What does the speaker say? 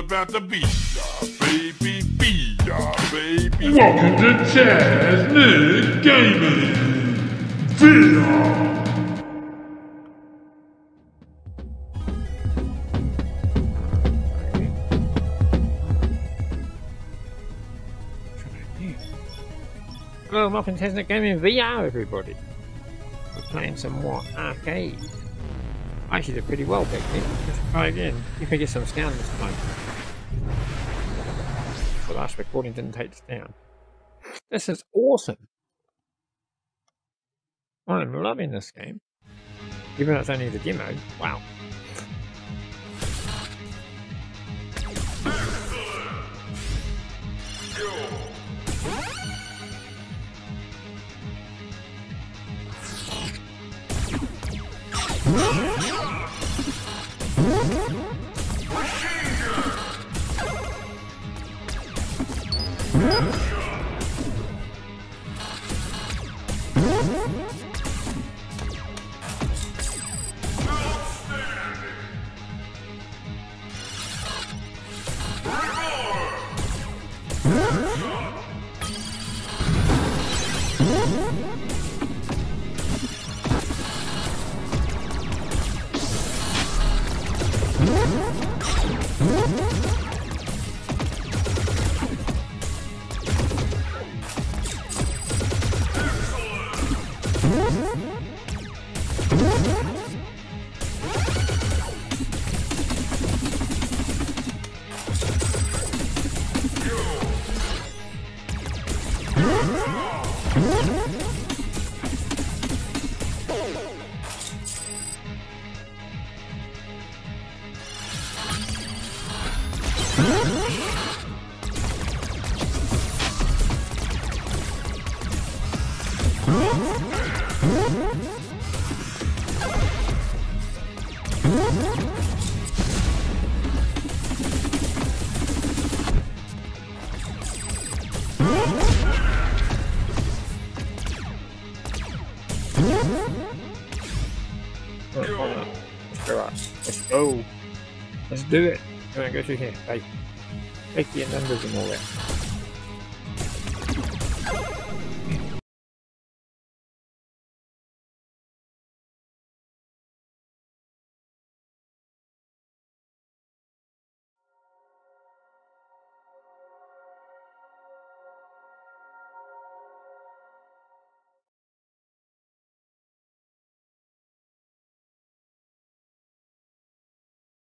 about the VR, baby, VR, baby. Welcome to Taznic Gaming VR. Hello, welcome to Taznic Gaming VR, everybody. We're playing some more Ark-Ade. I actually did pretty well, Becky. Let's try again. You can get some sound this time. The last recording didn't take us down. This is awesome. I'm loving this game. Even though it's only the demo. Wow. Go up. Let's go. Let's do it. I'm gonna go through here. Hey. Take the numbers and all that.